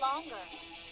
longer.